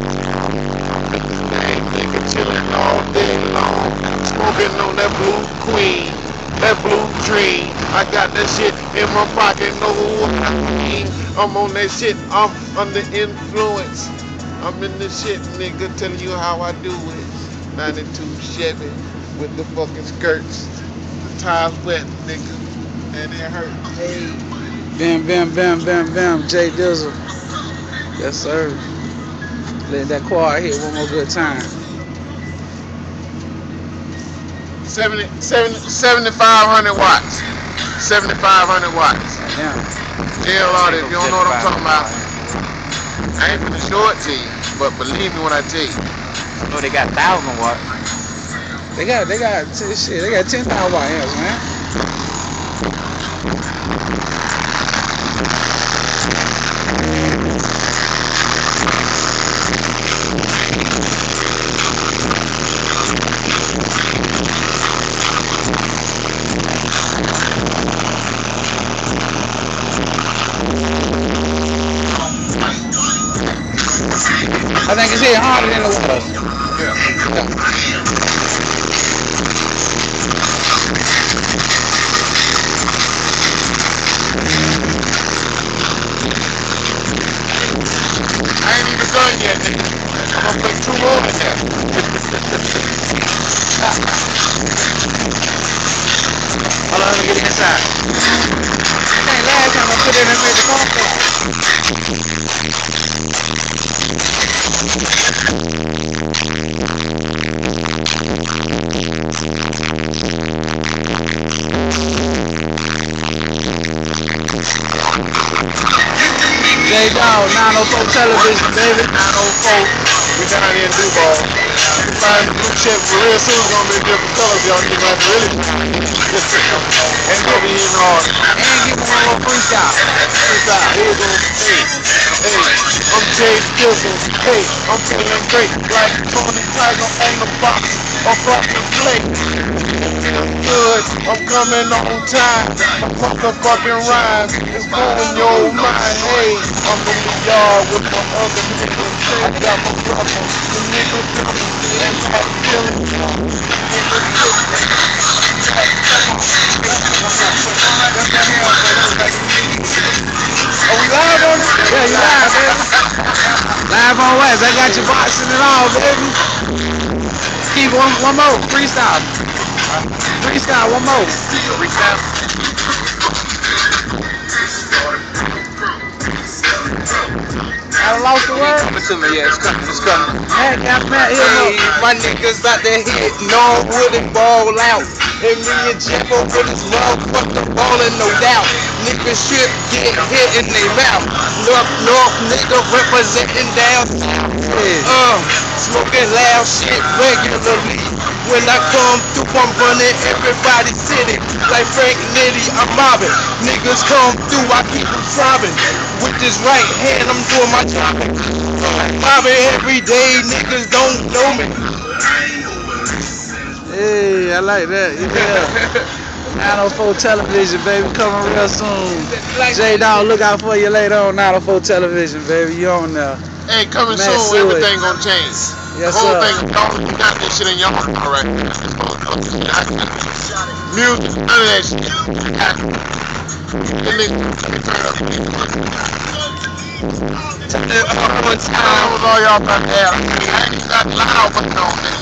coming on, niggas name, nigga chillin' all day long. smokin' on that blue queen, that blue dream. I got that shit in my pocket, no I mean. I'm on that shit, I'm under influence. I'm in this shit, nigga, telling you how I do it. 92 Chevy with the fucking skirts, the tires wet, nigga, and it hurt. Hey. Bam, bam, bam, bam, bam, Jay Dizzle. Yes, sir. Let that quad hit one more good time. 70, 70, 7,500 watts. 7,500 watts. Damn. JLR, if you don't know what I'm talking about, I ain't finna show it to you, but believe me when I tell you. Oh, they got thousand watts. They got, they got, shit, they got 10,000 watt amps, man. I think it's hitting harder than it was. I ain't even done yet, nigga. I'm gonna put two more in there. Hold on, let me get inside. Hey, last time I put it in the car. J Dog, 904 television, baby. 904. We down here in Duval. Uh, Find the blue chip for real soon. It's gonna be different colors. Y'all niggas have to really. Ain't gonna be hitting hard. Uh, and give me one more freestyle. Freestyle. Here we go. Hey, hey, I'm Jay Dizzle. Hey, I'm feeling great. Like Tony Tiger on the box or fucking plate. Good, I'm coming on time. My motherfucking rhymes is blowing your mind. Hey, I'm in the yard with my other niggas. I got my brother, the nigga coming, and I'm feeling Are Yeah, you live, baby. Live on West. I got your boxing and all, baby. Keep one, one more. Freestyle. Freestyle, one more. Freestyle. I lost the word. Coming to me, yeah, it's coming, it's coming. Matt, Matt here. Hey, my niggas out there all with it ball out. And me and Jeffo with his motherfucker ballin', no doubt. Niggas should get hit in their mouth. North, North nigga representing down Yeah. Uh, smoking loud shit regularly. When I come through, I'm running everybody's city. Like Frank Nitty, I'm mobbing. Niggas come through, I keep them sobbing. With this right hand, I'm doing my job. Mobbing every day, niggas don't know me. Hey, I like that. Yeah. 904 television, baby, coming real soon. J Dog, look out for you later on 904 television, baby. You on there? Hey, coming Matt soon, everything gonna change. Yes, the whole sir. thing, y'all, you got this shit in your heart right now. Music, none of that shit. The nigga, let me turn it up one time. was all y'all to have. I ain't got loud, but no,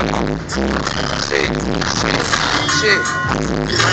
Shit, shit, shit.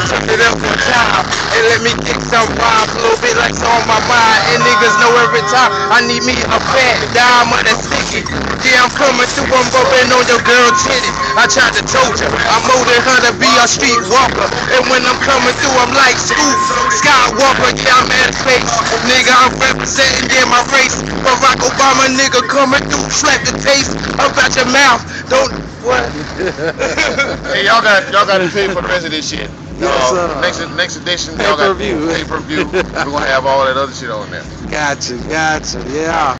Turn it up one time and let me kick some rhymes a little bit like on my mind. And niggas know every time I need me a fat diamond and sticky. Yeah, I'm coming through, I'm bumping on your girl titty. I tried to told you, I'm molding her to be a street walker. And when I'm coming through, I'm like Scoop Skywalker. Yeah, I'm at space. Nigga, I'm representing, yeah, my race. Barack Obama, nigga, coming through, slap the taste about your mouth. Don't, what? Hey, y'all got y'all got to pay for the rest of this shit. Yes, Uh, next next edition, y'all got Pay-per-view. pay per view. We're gonna have all that other shit on there. Gotcha, gotcha. Yeah.